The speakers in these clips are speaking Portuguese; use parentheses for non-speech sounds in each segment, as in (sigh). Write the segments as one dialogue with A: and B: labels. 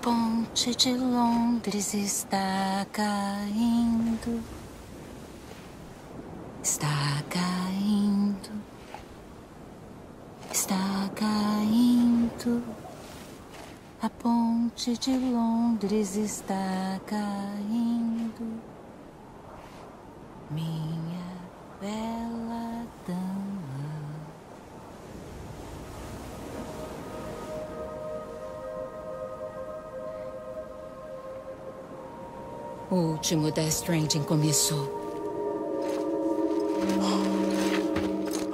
A: A ponte de Londres está caindo. Está caindo. Está caindo. A ponte de Londres está caindo. Último Death Stranding começou.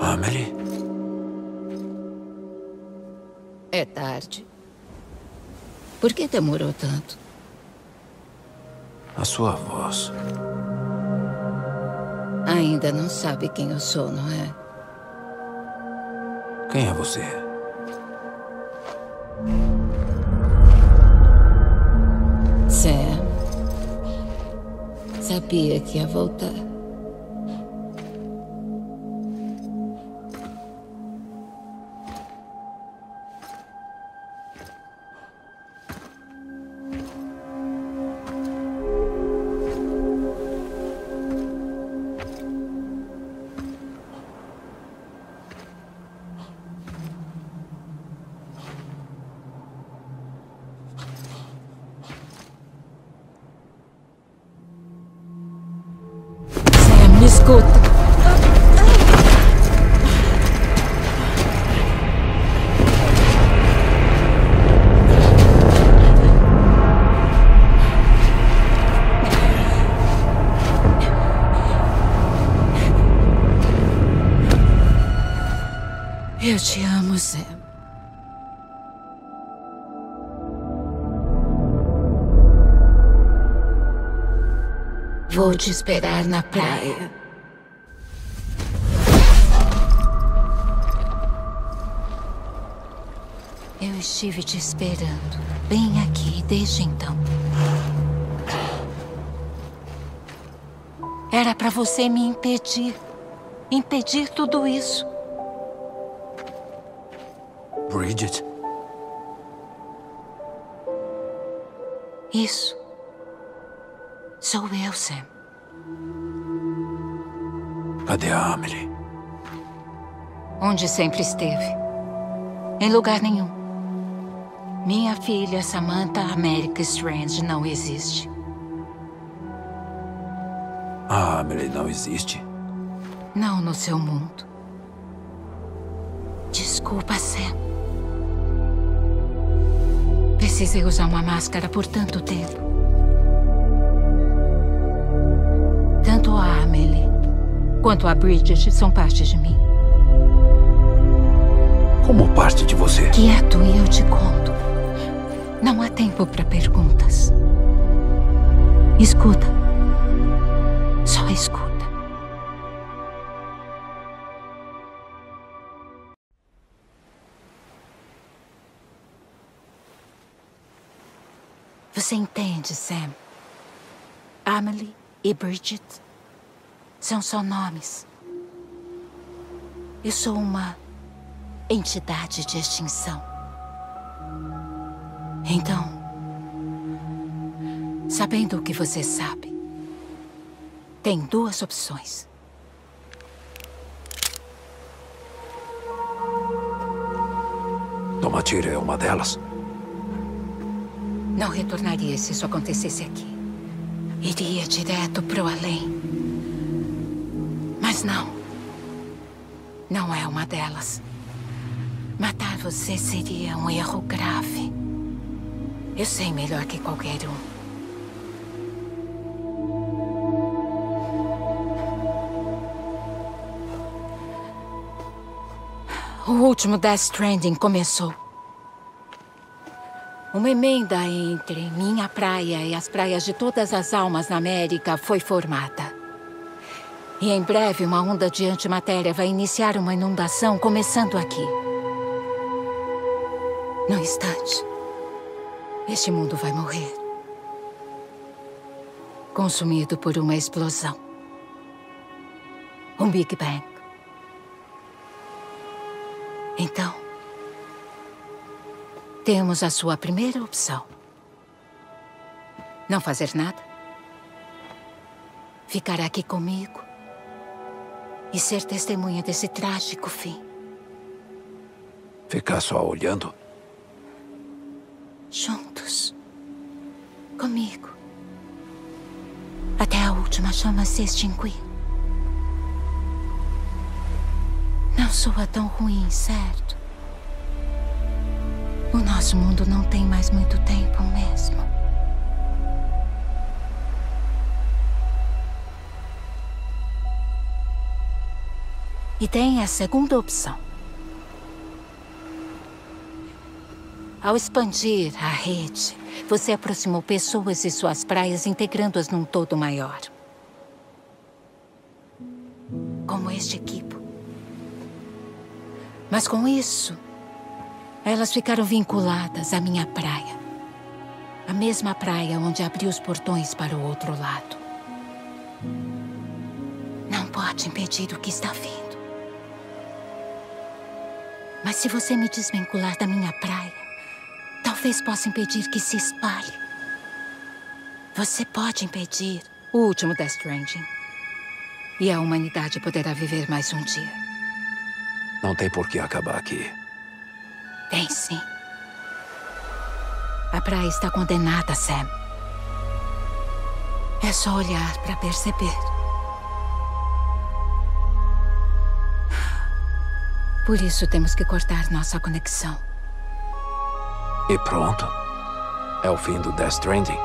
B: Amelie?
A: É tarde. Por que demorou tanto?
B: A sua voz.
A: Ainda não sabe quem eu sou, não é?
B: Quem é você?
A: Sabia que ia voltar. Vou te esperar na praia. Eu estive te esperando, bem aqui desde então. Era para você me impedir. Impedir tudo isso.
B: Bridget?
A: Isso.
B: Cadê a Amelie?
A: Onde sempre esteve. Em lugar nenhum. Minha filha Samantha America Strange não existe.
B: A Amelie não existe.
A: Não no seu mundo. Desculpa, Sam. Precisei usar uma máscara por tanto tempo. Quanto a Bridget são parte de mim.
B: Como parte de você?
A: Quieto e eu te conto. Não há tempo para perguntas. Escuta. Só escuta. Você entende, Sam? Amelie e Bridget são só nomes. Eu sou uma entidade de extinção. Então, sabendo o que você sabe, tem duas opções.
B: Tomatira é uma delas.
A: Não retornaria se isso acontecesse aqui. Iria direto pro além. Mas não. Não é uma delas. Matar você seria um erro grave. Eu sei melhor que qualquer um. O último Death Stranding começou. Uma emenda entre minha praia e as praias de todas as almas na América foi formada. E em breve uma onda de antimatéria vai iniciar uma inundação começando aqui. No instante, este mundo vai morrer. Consumido por uma explosão. Um Big Bang. Então, temos a sua primeira opção. Não fazer nada? Ficar aqui comigo e ser testemunha desse trágico fim.
B: Ficar só olhando?
A: Juntos. Comigo. Até a última chama se extinguir. Não soa tão ruim, certo? O nosso mundo não tem mais muito tempo mesmo. E tem a segunda opção. Ao expandir a rede, você aproximou pessoas e suas praias, integrando-as num todo maior. Como este equipo. Mas com isso, elas ficaram vinculadas à minha praia. A mesma praia onde abri os portões para o outro lado. Não pode impedir o que está vindo. Mas se você me desvincular da minha praia, Talvez possa impedir que se espalhe. Você pode impedir o último Death Stranding. E a humanidade poderá viver mais um dia.
B: Não tem por que acabar aqui.
A: Tem sim. A praia está condenada, Sam. É só olhar para perceber. Por isso temos que cortar nossa conexão.
B: E pronto. É o fim do Death Stranding.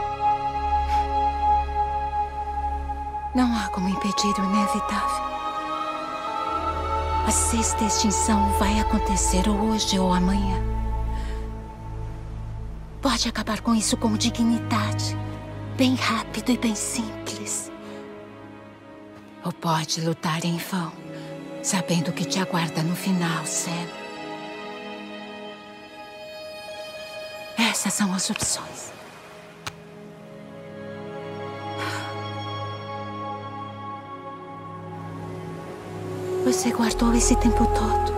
A: Não há como impedir o inevitável. A sexta extinção vai acontecer hoje ou amanhã. Pode acabar com isso com dignidade, bem rápido e bem simples. Ou pode lutar em vão, sabendo o que te aguarda no final, Sam. Essas são as opções. Você guardou esse tempo todo.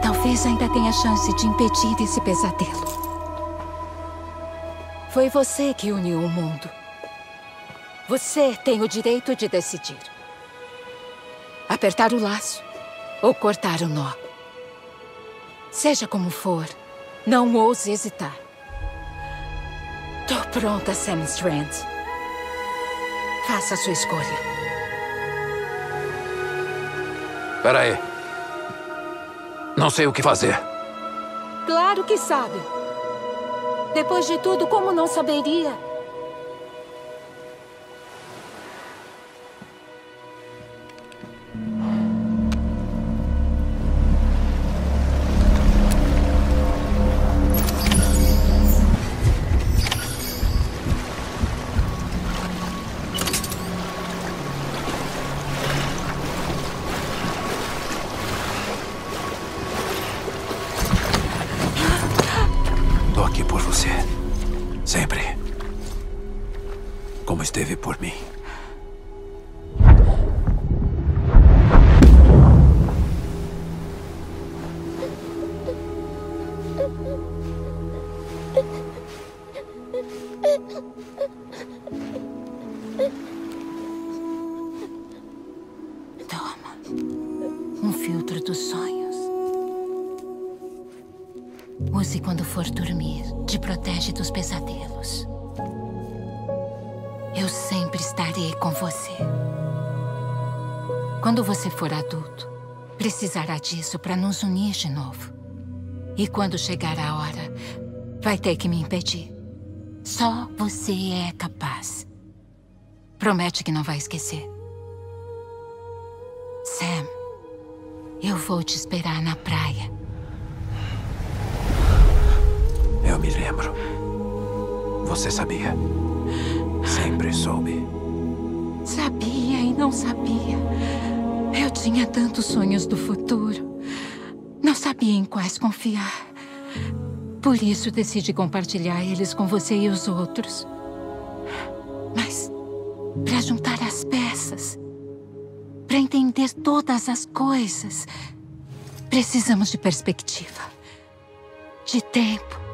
A: Talvez ainda tenha chance de impedir esse pesadelo. Foi você que uniu o mundo. Você tem o direito de decidir. Apertar o laço ou cortar o nó. Seja como for, não ouse hesitar. Tô pronta, Sam Strand. Faça a sua escolha.
B: Espera aí. Não sei o que fazer.
A: Claro que sabe. Depois de tudo, como não saberia? Precisará disso para nos unir de novo. E quando chegar a hora, vai ter que me impedir. Só você é capaz. Promete que não vai esquecer. Sam, eu vou te esperar na praia.
B: Eu me lembro. Você sabia. Sempre soube.
A: Sabia e não sabia. Tinha tantos sonhos do futuro. Não sabia em quais confiar. Por isso decidi compartilhar eles com você e os outros. Mas para juntar as peças, para entender todas as coisas, precisamos de perspectiva, de tempo.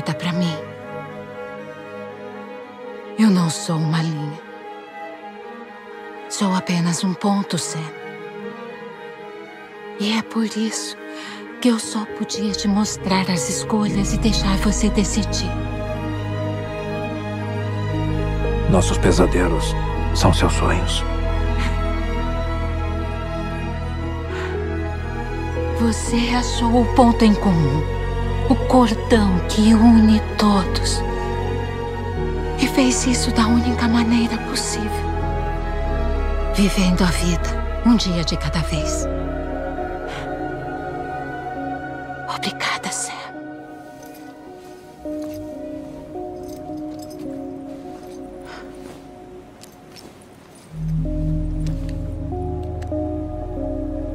A: nada para mim. Eu não sou uma linha. Sou apenas um ponto, Sam. E é por isso que eu só podia te mostrar as escolhas e deixar você decidir.
B: Nossos pesadelos são seus sonhos.
A: Você achou o ponto em comum, o cordão que une todos. E fez isso da única maneira possível. Vivendo a vida, um dia de cada vez. Obrigada, Sam.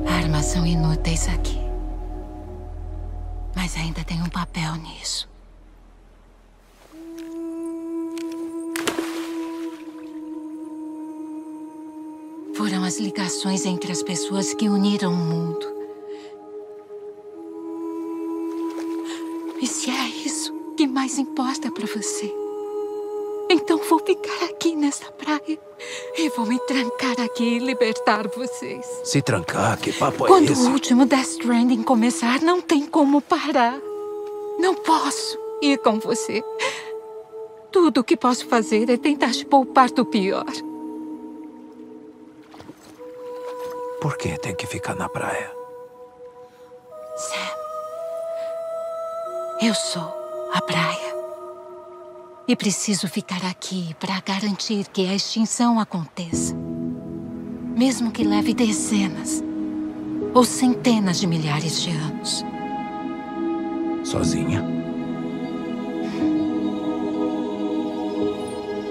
A: Armas são inúteis aqui. Mas ainda tem um papel nisso. As ligações entre as pessoas que uniram o mundo. E se é isso que mais importa para você, então vou ficar aqui nessa praia e vou me trancar aqui e libertar vocês.
B: Se trancar, que papo
A: Quando
B: é esse?
A: o último Death Stranding começar, não tem como parar. Não posso ir com você. Tudo o que posso fazer é tentar te poupar do pior.
B: Por que tem que ficar na praia?
A: Sam, eu sou a praia. E preciso ficar aqui para garantir que a extinção aconteça. Mesmo que leve dezenas ou centenas de milhares de anos.
B: Sozinha?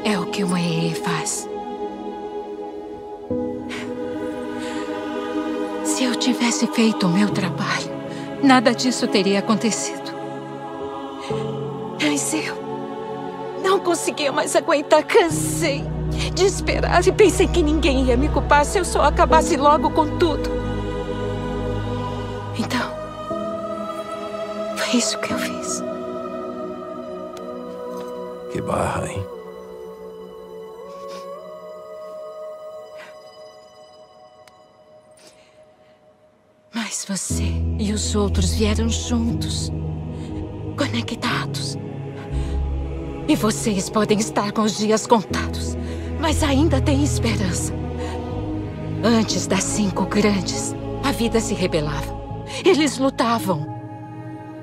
A: É o que uma EE faz. Eu tivesse feito o meu trabalho, nada disso teria acontecido. Mas eu não conseguia mais aguentar, cansei de esperar e pensei que ninguém ia me culpar se eu só acabasse logo com tudo. Então, foi isso que eu fiz.
B: Que barra, hein?
A: Mas você e os outros vieram juntos, conectados. E vocês podem estar com os dias contados, mas ainda tem esperança. Antes das cinco grandes, a vida se rebelava. Eles lutavam.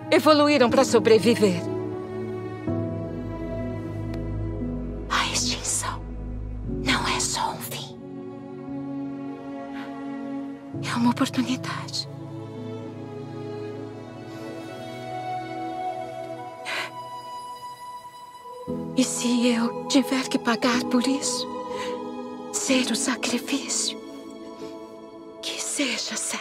A: Evoluíram para sobreviver. A extinção não é só um fim. É uma oportunidade. Se eu tiver que pagar por isso, ser o sacrifício, que seja, Sam.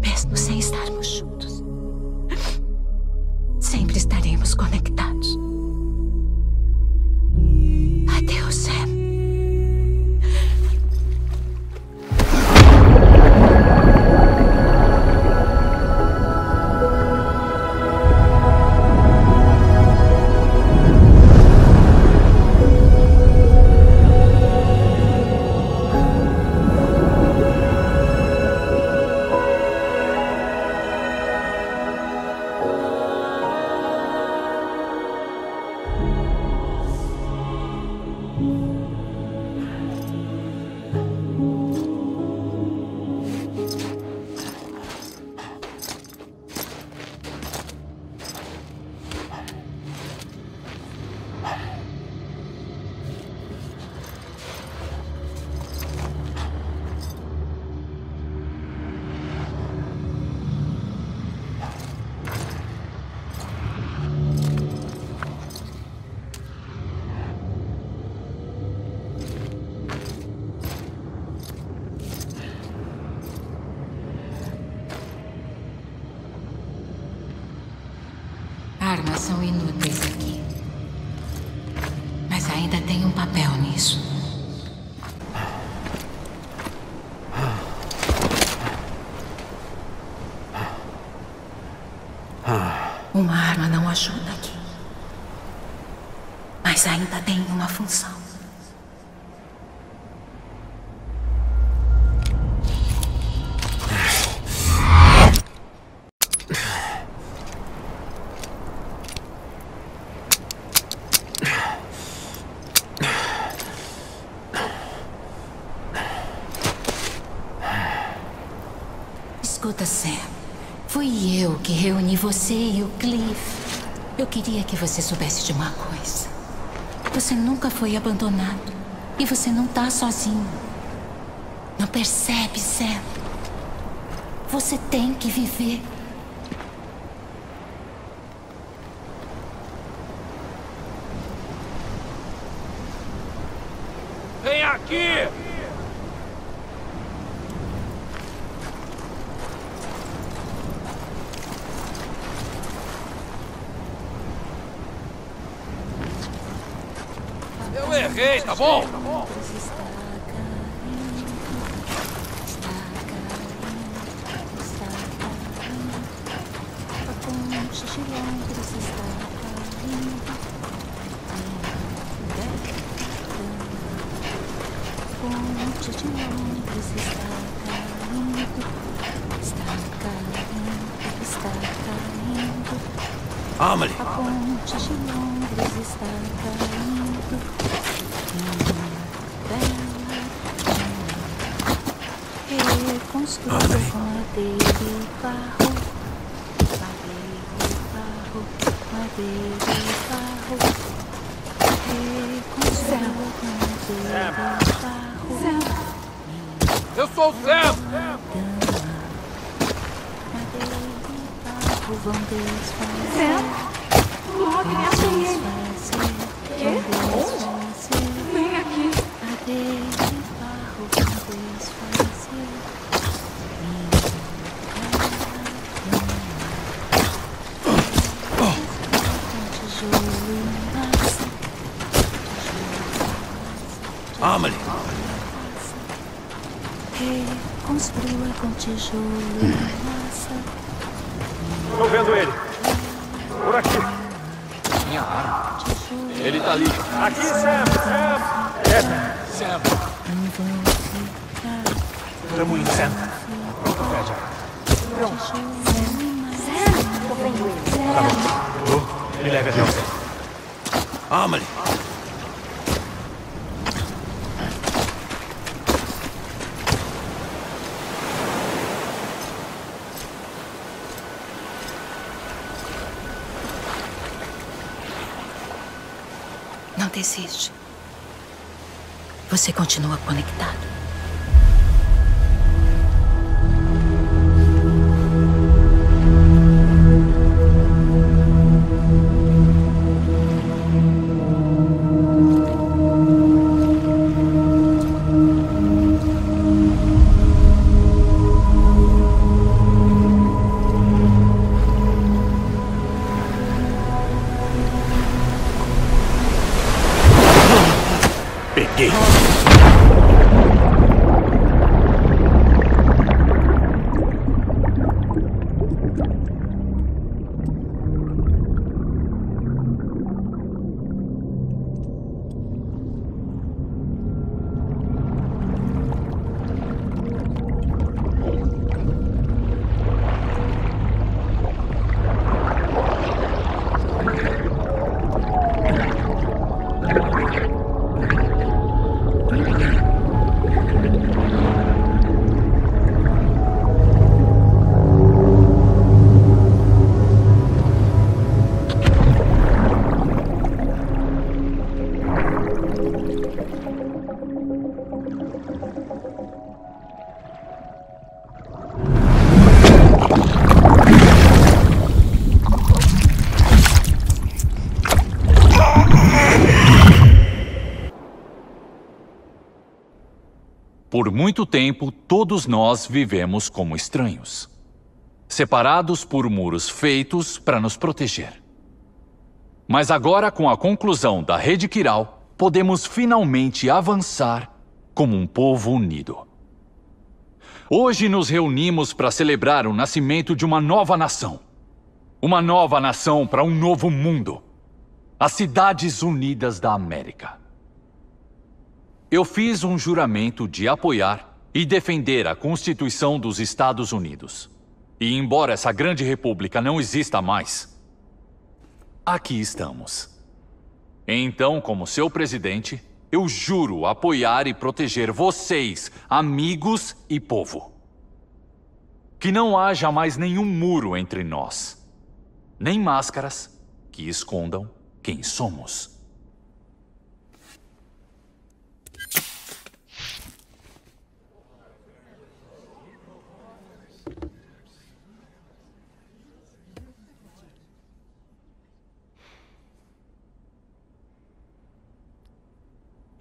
A: Mesmo sem estarmos juntos, sempre estaremos conectados. Uma arma não ajuda aqui. Mas ainda tem uma função. Você e o Cliff. Eu queria que você soubesse de uma coisa. Você nunca foi abandonado. E você não tá sozinho. Não percebe, Sam? Você tem que viver.
B: Amelie!
A: A ponte de Londres está caindo. Bela reconstruída com madeira e barro. Madeira e barro. Madeira e barro. Reconstruída com madeira e barro.
B: Eu sou o Sam!
A: Desfazer.
C: Logo, me achei ele.
A: Massa.
D: Tô vendo ele. Por aqui.
B: Minha arma. Ele tá ali.
D: Aqui, Sam. Sam. É,
B: Sam!
A: não vão ficar.
D: tamo indo, Sam.
A: Tijolo e massa.
D: Tá bom. Me leve até o Sam.
B: Amelie!
A: Desiste. Você continua conectado.
E: Muito tempo, todos nós vivemos como estranhos, separados por muros feitos para nos proteger. Mas agora, com a conclusão da Rede Quiral, podemos finalmente avançar como um povo unido. Hoje nos reunimos para celebrar o nascimento de uma nova nação. Uma nova nação para um novo mundo. As Cidades Unidas da América. Eu fiz um juramento de apoiar e defender a Constituição dos Estados Unidos. E embora essa grande república não exista mais, aqui estamos. Então, como seu presidente, eu juro apoiar e proteger vocês, amigos e povo. Que não haja mais nenhum muro entre nós, nem máscaras que escondam quem somos.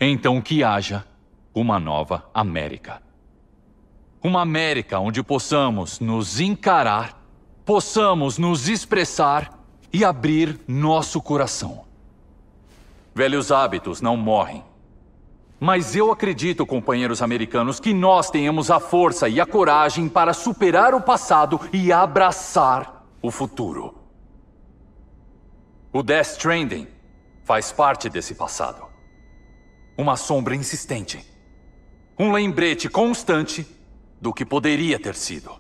E: Então que haja uma nova América. Uma América onde possamos nos encarar, possamos nos expressar e abrir nosso coração. Velhos hábitos não morrem. Mas eu acredito, companheiros americanos, que nós tenhamos a força e a coragem para superar o passado e abraçar o futuro. O Death Stranding faz parte desse passado. Uma sombra insistente. Um lembrete constante do que poderia ter sido.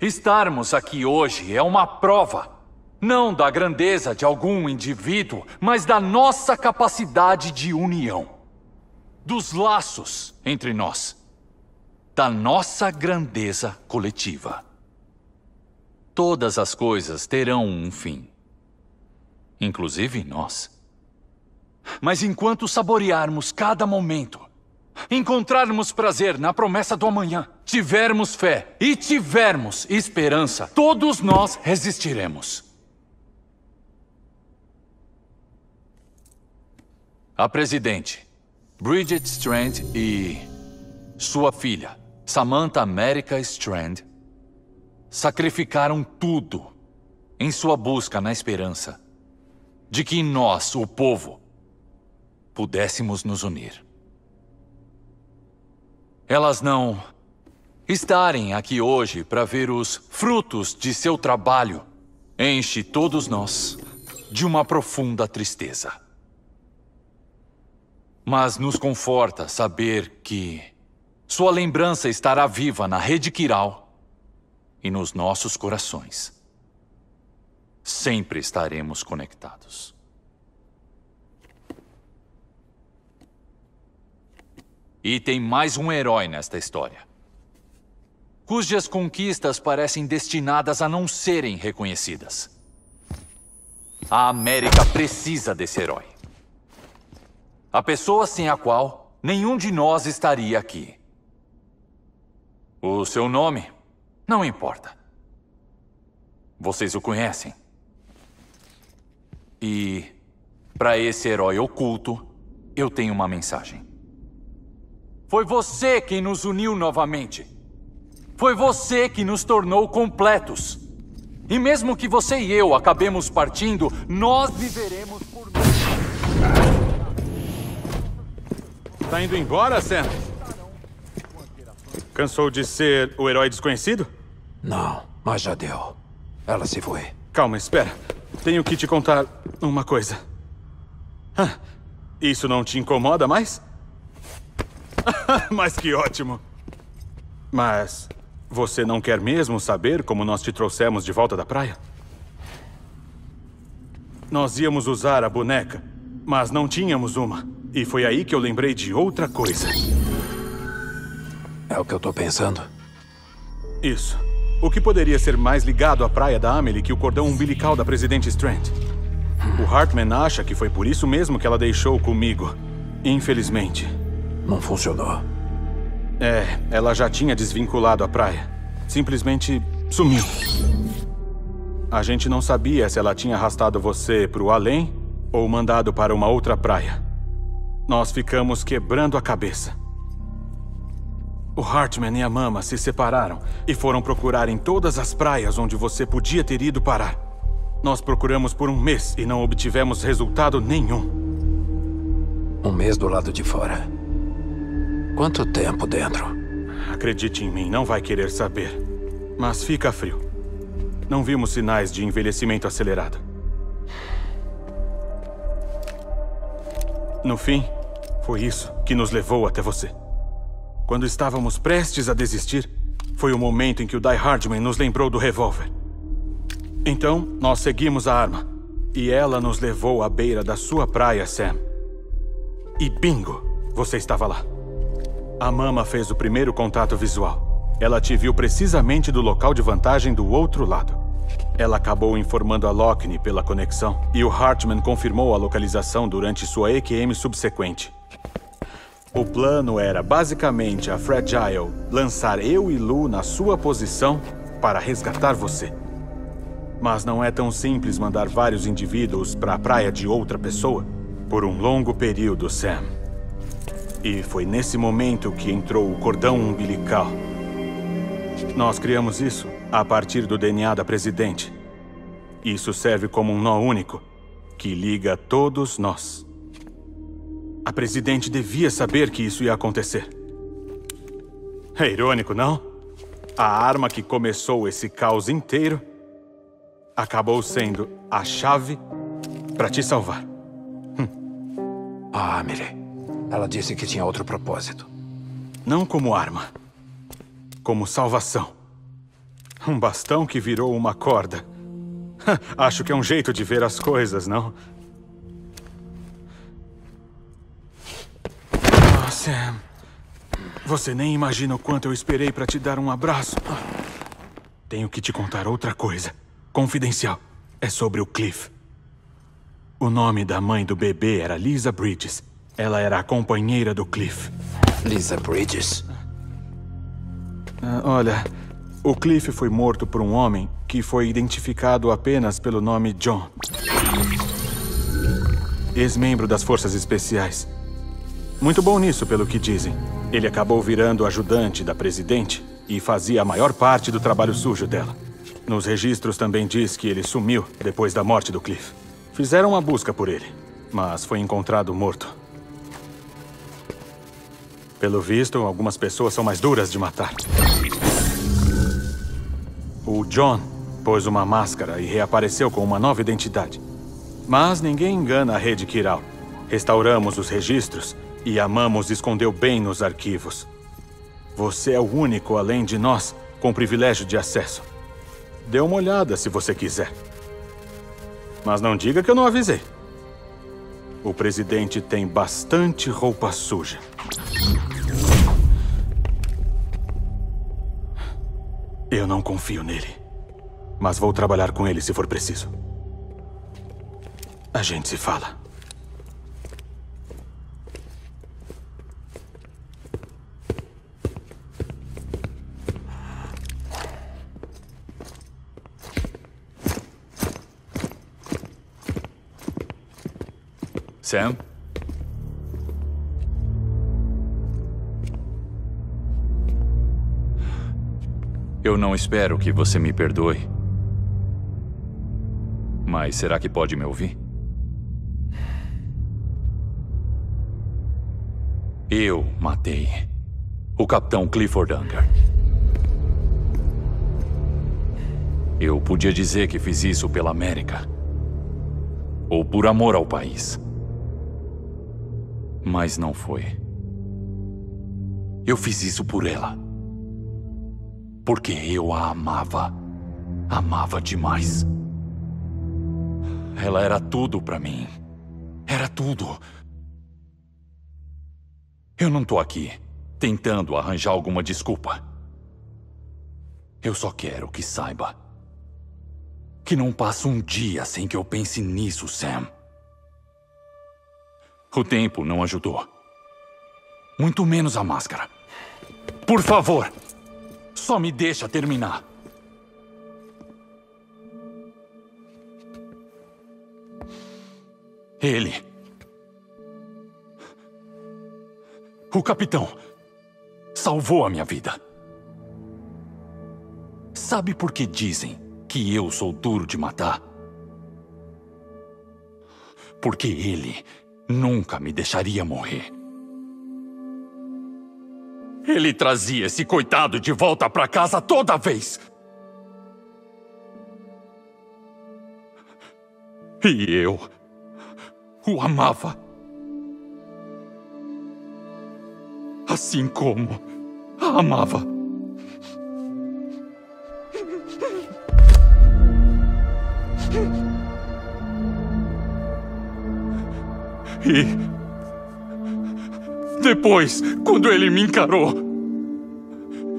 E: Estarmos aqui hoje é uma prova, não da grandeza de algum indivíduo, mas da nossa capacidade de união. Dos laços entre nós. Da nossa grandeza coletiva. Todas as coisas terão um fim. Inclusive nós. Mas enquanto saborearmos cada momento, encontrarmos prazer na promessa do amanhã, tivermos fé e tivermos esperança, todos nós resistiremos. A presidente, Bridget Strand e sua filha, Samantha America Strand, sacrificaram tudo em sua busca na esperança de que nós, o povo, pudéssemos nos unir. Elas não estarem aqui hoje para ver os frutos de seu trabalho enche todos nós de uma profunda tristeza. Mas nos conforta saber que sua lembrança estará viva na rede Quiral e nos nossos corações. Sempre estaremos conectados. E tem mais um herói nesta história. Cujas conquistas parecem destinadas a não serem reconhecidas. A América precisa desse herói. A pessoa sem a qual nenhum de nós estaria aqui. O seu nome não importa. Vocês o conhecem. E para esse herói oculto, eu tenho uma mensagem. Foi você quem nos uniu novamente. Foi você que nos tornou completos. E mesmo que você e eu acabemos partindo, nós viveremos por.
D: Tá indo embora, Sam? Cansou de ser o herói desconhecido?
B: Não, mas já deu. Ela se foi.
D: Calma, espera. Tenho que te contar uma coisa. Ah, isso não te incomoda mais? (laughs) Mas que ótimo. Mas você não quer mesmo saber como nós te trouxemos de volta da praia? Nós íamos usar a boneca, mas não tínhamos uma. E foi aí que eu lembrei de outra coisa.
B: É o que eu tô pensando.
D: Isso. O que poderia ser mais ligado à praia da Amelie que o cordão umbilical da Presidente Strand? O Hartman acha que foi por isso mesmo que ela deixou comigo. Infelizmente.
B: Não funcionou.
D: É, ela já tinha desvinculado a praia. Simplesmente sumiu. A gente não sabia se ela tinha arrastado você para o além ou mandado para uma outra praia. Nós ficamos quebrando a cabeça. O Hartman e a Mama se separaram e foram procurar em todas as praias onde você podia ter ido parar. Nós procuramos por um mês e não obtivemos resultado nenhum.
B: Um mês do lado de fora. Quanto tempo dentro?
D: Acredite em mim, não vai querer saber. Mas fica frio. não vimos sinais de envelhecimento acelerado. No fim, foi isso que nos levou até você. Quando estávamos prestes a desistir, foi o momento em que o Die Hardman nos lembrou do revólver. Então, nós seguimos a arma. E ela nos levou à beira da sua praia, Sam. E bingo! Você estava lá. A Mama fez o primeiro contato visual. Ela te viu precisamente do local de vantagem do outro lado. Ela acabou informando a Lockney pela conexão e o Hartman confirmou a localização durante sua EQM subsequente. O plano era basicamente a Fragile lançar eu e Lu na sua posição para resgatar você. Mas não é tão simples mandar vários indivíduos para a praia de outra pessoa por um longo período, Sam. E foi nesse momento que entrou o cordão umbilical. Nós criamos isso a partir do DNA da presidente. Isso serve como um nó único que liga todos nós. A presidente devia saber que isso ia acontecer. É irônico, não? A arma que começou esse caos inteiro acabou sendo a chave para te salvar.
B: Hum. Ah, Amelie. Ela disse que tinha outro propósito.
D: Não como arma, como salvação. Um bastão que virou uma corda. (laughs) Acho que é um jeito de ver as coisas, não? Oh, Sam. Você nem imagina o quanto eu esperei para te dar um abraço. Tenho que te contar outra coisa. Confidencial. É sobre o Cliff. O nome da mãe do bebê era Lisa Bridges. Ela era a companheira do Cliff.
B: Lisa Bridges?
D: Uh, olha, o Cliff foi morto por um homem que foi identificado apenas pelo nome John. Ex-membro das Forças Especiais. Muito bom nisso, pelo que dizem. Ele acabou virando ajudante da presidente e fazia a maior parte do trabalho sujo dela. Nos registros também diz que ele sumiu depois da morte do Cliff. Fizeram uma busca por ele, mas foi encontrado morto. Pelo visto, algumas pessoas são mais duras de matar. O John pôs uma máscara e reapareceu com uma nova identidade. Mas ninguém engana a rede Kiral. Restauramos os registros e amamos escondeu bem nos arquivos. Você é o único, além de nós, com privilégio de acesso. Dê uma olhada se você quiser. Mas não diga que eu não avisei. O presidente tem bastante roupa suja. Eu não confio nele. Mas vou trabalhar com ele se for preciso. A gente se fala.
E: Sam? Eu não espero que você me perdoe. Mas será que pode me ouvir? Eu matei o Capitão Clifford Unger. Eu podia dizer que fiz isso pela América. Ou por amor ao país. Mas não foi. Eu fiz isso por ela. Porque eu a amava. Amava demais. Ela era tudo para mim. Era tudo. Eu não tô aqui tentando arranjar alguma desculpa. Eu só quero que saiba que não passa um dia sem que eu pense nisso, Sam. O tempo não ajudou. Muito menos a máscara. Por favor, só me deixa terminar. Ele. O capitão salvou a minha vida. Sabe por que dizem que eu sou duro de matar? Porque ele nunca me deixaria morrer. Ele trazia esse coitado de volta para casa toda vez. E eu o amava. Assim como a amava. E. Depois, quando ele me encarou.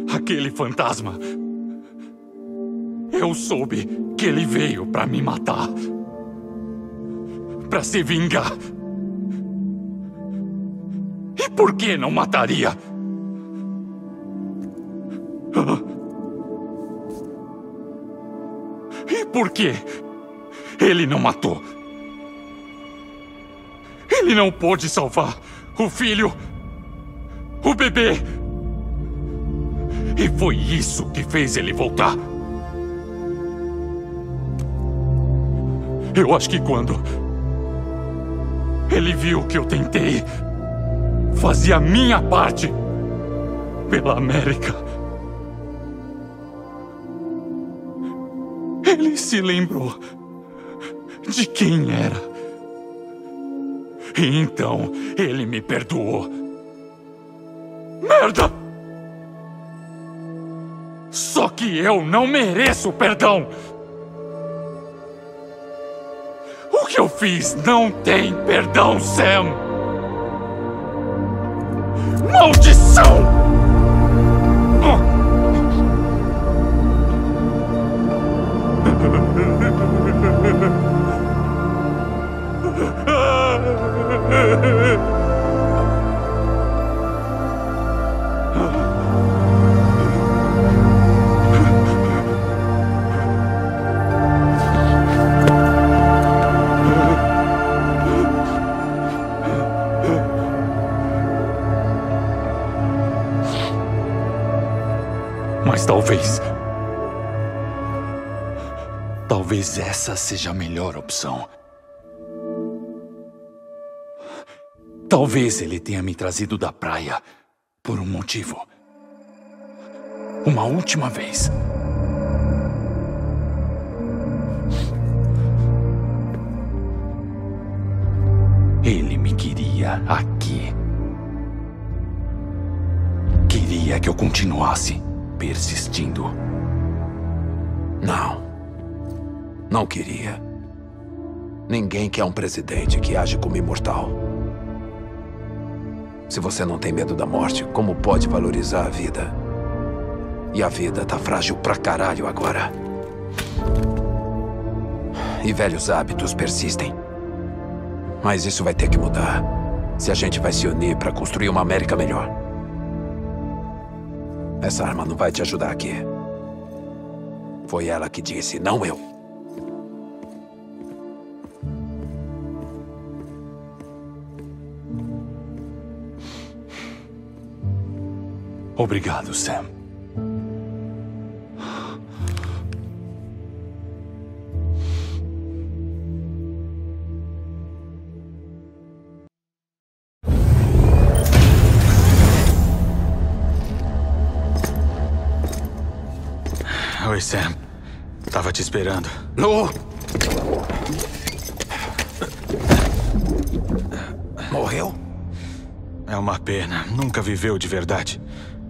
E: Aquele fantasma. Eu soube que ele veio para me matar. Para se vingar. E por que não mataria? E por que ele não matou? Ele não pôde salvar o filho, o bebê. E foi isso que fez ele voltar. Eu acho que quando ele viu que eu tentei fazer a minha parte pela América, ele se lembrou de quem era. E então ele me perdoou. Merda! Só que eu não mereço perdão. O que eu fiz não tem perdão, Sam. Maldição! Talvez. Talvez essa seja a melhor opção. Talvez ele tenha me trazido da praia por um motivo. Uma última vez. Ele me queria aqui. Queria que eu continuasse persistindo.
B: Não. Não queria. Ninguém quer um presidente que age como imortal. Se você não tem medo da morte, como pode valorizar a vida? E a vida tá frágil pra caralho agora. E velhos hábitos persistem. Mas isso vai ter que mudar. Se a gente vai se unir para construir uma América melhor. Essa arma não vai te ajudar aqui. Foi ela que disse, não eu.
E: Obrigado, Sam.
D: Oi, Sam. Tava te esperando.
B: Lu! Morreu?
D: É uma pena. Nunca viveu de verdade.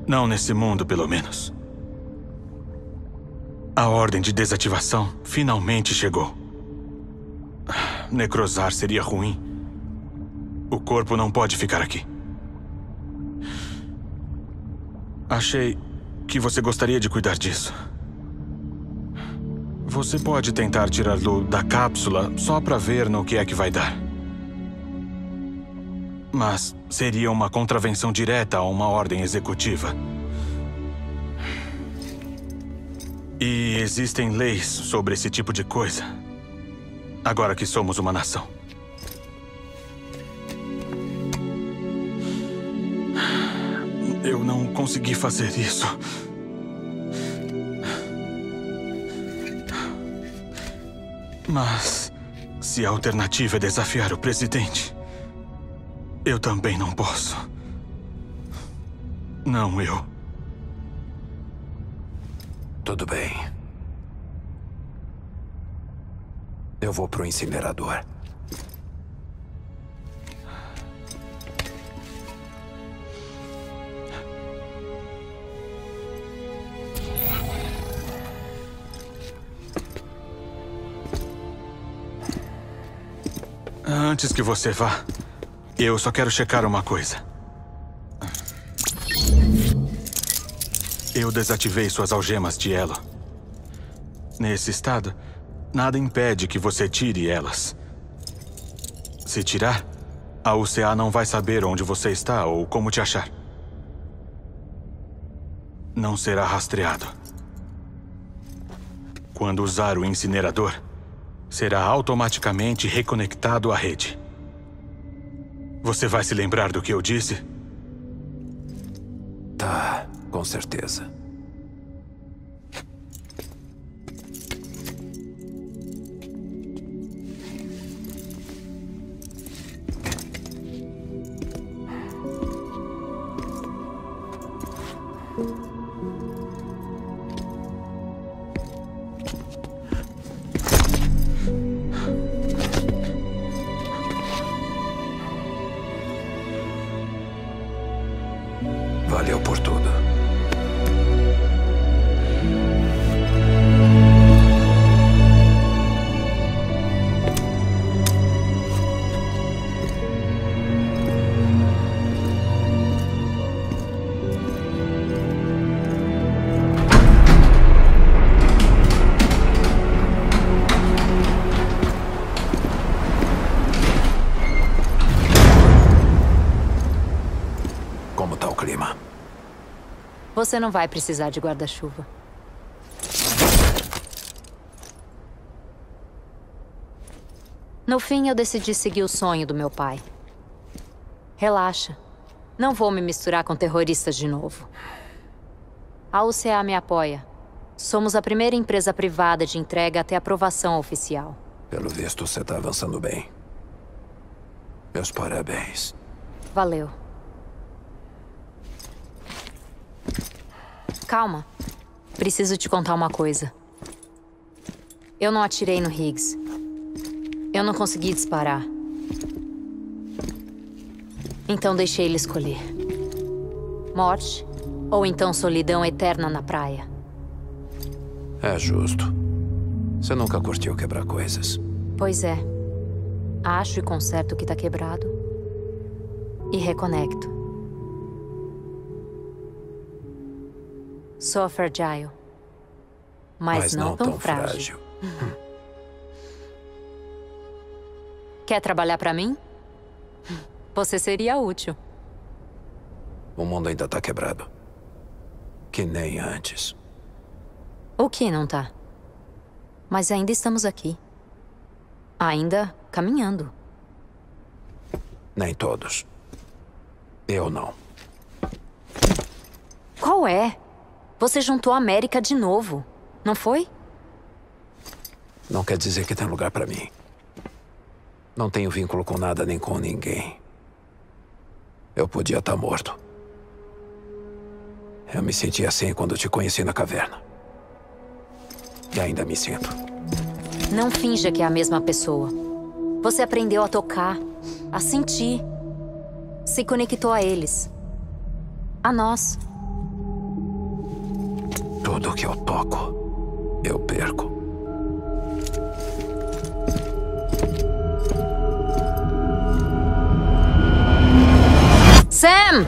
D: Não nesse mundo, pelo menos. A ordem de desativação finalmente chegou. Necrosar seria ruim. O corpo não pode ficar aqui. Achei que você gostaria de cuidar disso. Você pode tentar tirar Lu da cápsula só para ver no que é que vai dar. Mas seria uma contravenção direta a uma ordem executiva. E existem leis sobre esse tipo de coisa. Agora que somos uma nação. Eu não consegui fazer isso. Mas se a alternativa é desafiar o presidente, eu também não posso. Não eu.
B: Tudo bem. Eu vou pro incinerador.
D: Antes que você vá, eu só quero checar uma coisa. Eu desativei suas algemas de elo. Nesse estado, nada impede que você tire elas. Se tirar, a UCA não vai saber onde você está ou como te achar. Não será rastreado. Quando usar o incinerador, será automaticamente reconectado à rede. Você vai se lembrar do que eu disse?
B: Tá, com certeza.
F: Você não vai precisar de guarda-chuva. No fim, eu decidi seguir o sonho do meu pai. Relaxa. Não vou me misturar com terroristas de novo. A UCA me apoia. Somos a primeira empresa privada de entrega até aprovação oficial.
B: Pelo visto, você tá avançando bem. Meus parabéns.
F: Valeu. Calma. Preciso te contar uma coisa. Eu não atirei no Higgs. Eu não consegui disparar. Então deixei ele escolher. Morte ou então solidão eterna na praia.
B: É justo. Você nunca curtiu quebrar coisas.
F: Pois é. Acho e conserto o que tá quebrado. E reconecto. Sou fragile. Mas, não, tão, frágil. Quer trabalhar pra mim? Você seria útil.
B: O mundo ainda tá quebrado. Que nem antes.
F: O que não tá? Mas ainda estamos aqui. Ainda caminhando.
B: Nem todos. Eu não.
F: Qual é? Você juntou a América de novo, não foi?
B: Não quer dizer que tem lugar pra mim. Não tenho vínculo com nada nem com ninguém. Eu podia estar morto. Eu me senti assim quando te conheci na caverna. E ainda me sinto.
F: Não finja que é a mesma pessoa. Você aprendeu a tocar, a sentir. Se conectou a eles. A nós.
B: Tudo que eu toco, eu perco.
F: Sam!